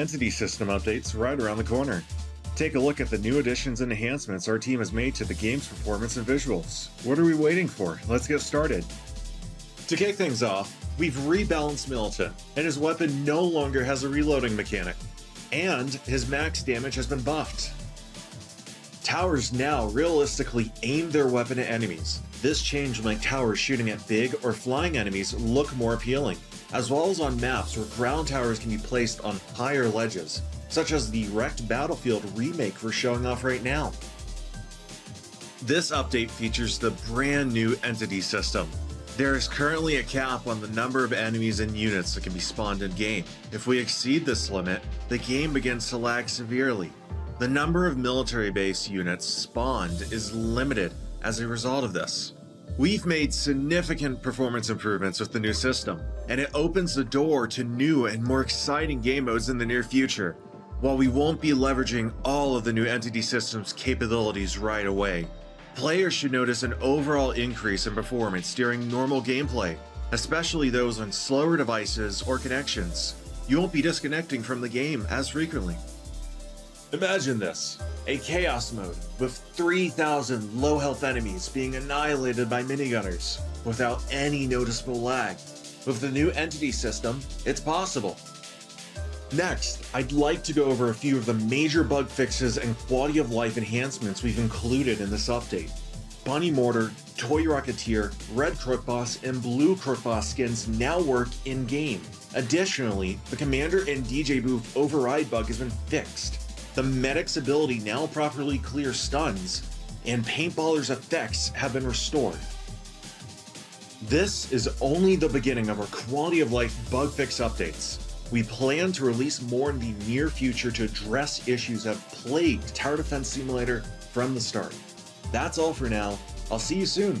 Entity System updates right around the corner. Take a look at the new additions and enhancements our team has made to the game's performance and visuals. What are we waiting for? Let's get started. To kick things off, we've rebalanced Militant, and his weapon no longer has a reloading mechanic. And his max damage has been buffed. Towers now realistically aim their weapon at enemies. This change will make towers shooting at big or flying enemies look more appealing, as well as on maps where ground towers can be placed on higher ledges, such as the Wrecked Battlefield remake we're showing off right now. This update features the brand new entity system. There is currently a cap on the number of enemies and units that can be spawned in game. If we exceed this limit, the game begins to lag severely. The number of military base units spawned is limited as a result of this. We've made significant performance improvements with the new system, and it opens the door to new and more exciting game modes in the near future. While we won't be leveraging all of the new Entity System's capabilities right away, players should notice an overall increase in performance during normal gameplay, especially those on slower devices or connections. You won't be disconnecting from the game as frequently. Imagine this a chaos mode with 3,000 low health enemies being annihilated by minigunners without any noticeable lag. With the new entity system, it's possible. Next, I'd like to go over a few of the major bug fixes and quality of life enhancements we've included in this update. Bunny Mortar, Toy Rocketeer, Red Crook Boss, and Blue Crook Boss skins now work in game. Additionally, the Commander and DJ Booth override bug has been fixed. The medic's ability now properly clears stuns, and Paintballer's effects have been restored. This is only the beginning of our quality of life bug fix updates. We plan to release more in the near future to address issues that plagued Tower Defense Simulator from the start. That's all for now. I'll see you soon.